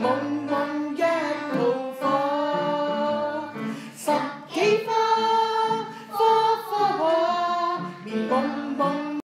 梦。